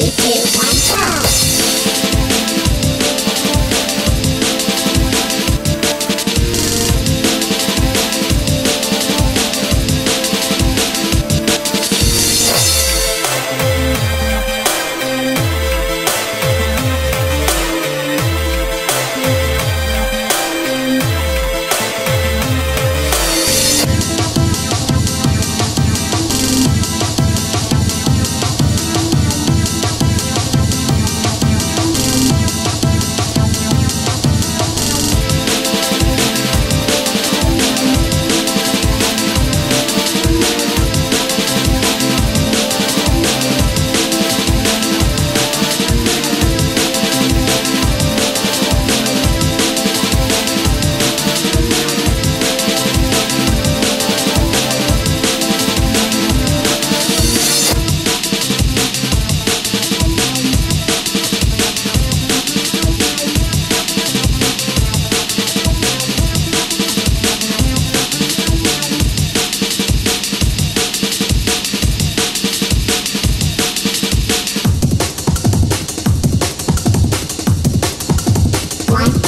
three, two, one.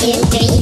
two, three.